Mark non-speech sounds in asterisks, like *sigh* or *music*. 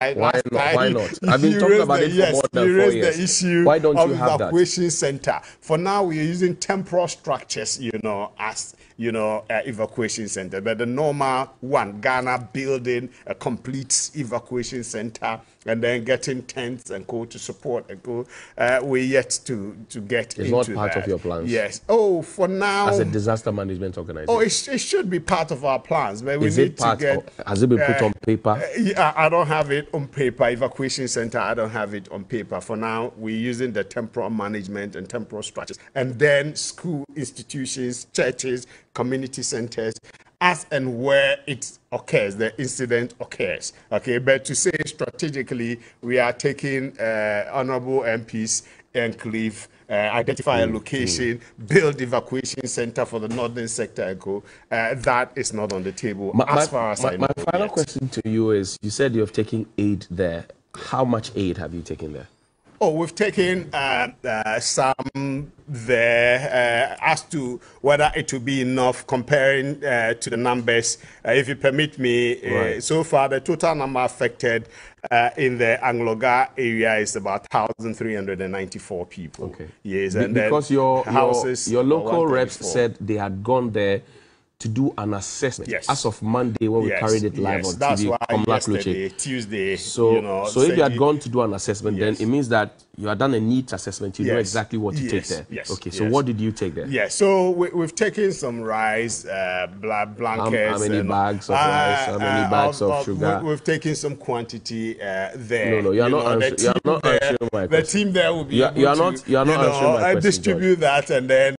Why not? time Why not? *laughs* I've been talking about the- it for yes, more than you four years. the issue Why don't of you have that? evacuation center. For now, we are using temporal structures, you know, as you know, uh, evacuation center. But the normal one, Ghana building a complete evacuation center and then getting tents and go to support and co. Uh, we're yet to to get It's into not part of your plans? Yes. Oh, for now. As a disaster management organization. Oh, it, it should be part of our plans, but we Is need to get. of, has it been put uh, on paper? yeah, I don't have it on paper. Evacuation center, I don't have it on paper. For now, we're using the temporal management and temporal structures. And then school institutions, churches, community centers, as and where it occurs, the incident occurs. Okay, but to say strategically, we are taking uh, honorable MPs enclave, uh, identify a location, build evacuation center for the northern sector echo. Uh, that is not on the table My, as far as my- I my final yet. question to you is you said you have taken aid there. How much aid have you taken there? Oh, we've taken uh, uh, some there uh, as to whether it will be enough comparing uh, to the numbers. Uh, if you permit me, uh, Right. so far the total number affected uh, in the Anloga area is about 1,394 people. Okay. Yes, and then because your, your, houses your are local reps said they had gone there to do an assessment. Yes. As of Monday when we carried it live yes, on that's TV, why Komla yesterday, Kluche. Tuesday, So, you know, so if you had gone to do an assessment, Yes. then it means that you had done a needs assessment. You know exactly what to take there. yes, Okay, so yes. what did you take there? Yeah, so we, we've taken some rice, uh, bla- blankets. how many and- bags of rice, how many bags of sugar? We, have taken some quantity uh, there. No, no, you're You not know, the answer- you're team not there- answering my The question. team there will be You are- you are to, not- you are not know, answering my uh, question, distribute that and then